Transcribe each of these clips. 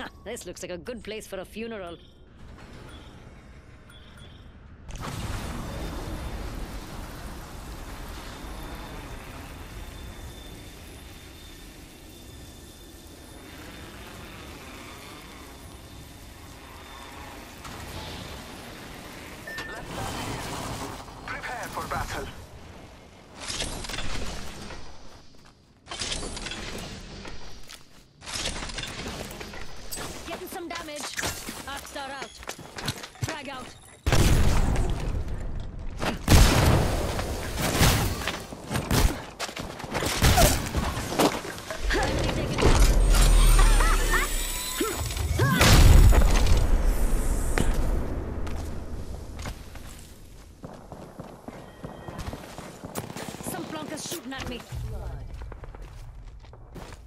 This looks like a good place for a funeral. Prepare for battle. Shooting at me.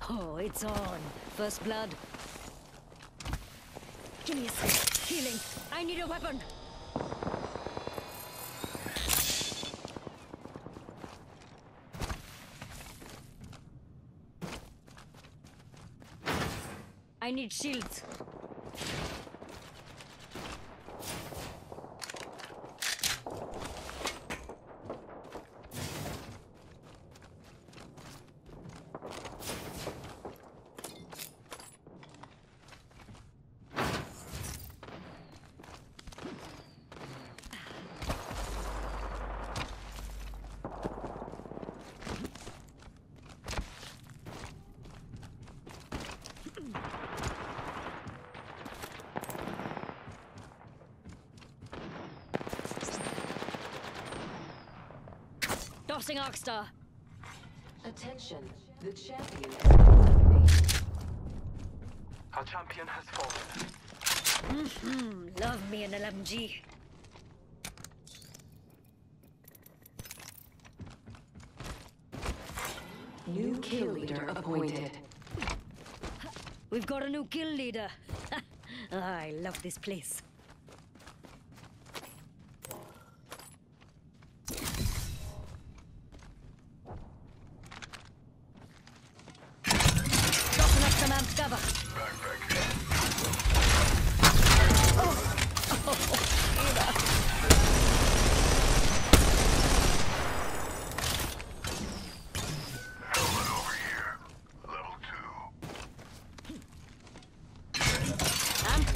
Oh, it's on. First blood. Give me a. Healing. I need a weapon. I need shields. Tossing Arcstar. Attention, the champion has been. Our champion has fallen. Mm -hmm. love me an LMG. New kill leader appointed. We've got a new kill leader. I love this place.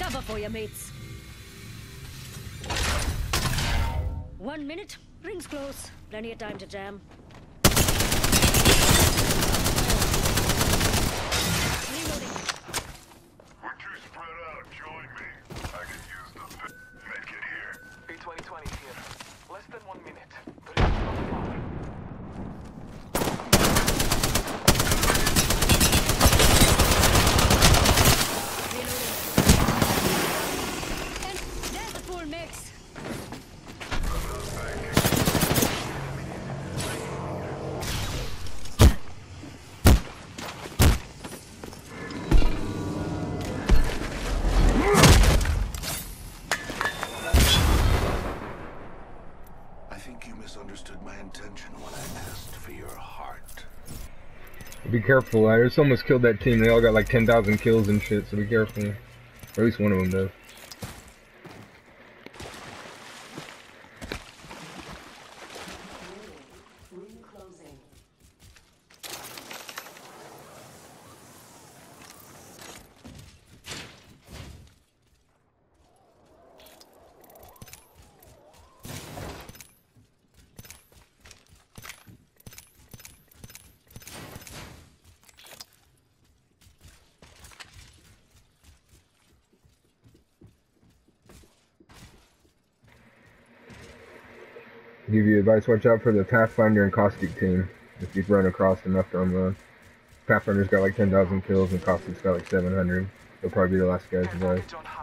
Cover for you, mates. One minute, rings close. Plenty of time to jam. Be careful. I just almost killed that team. They all got like 10,000 kills and shit, so be careful. Or at least one of them does. Give you advice, watch out for the Pathfinder and Caustic team. If you've run across them after I'm. Pathfinder's got like 10,000 kills and Caustic's got like 700. They'll probably be the last guys to die.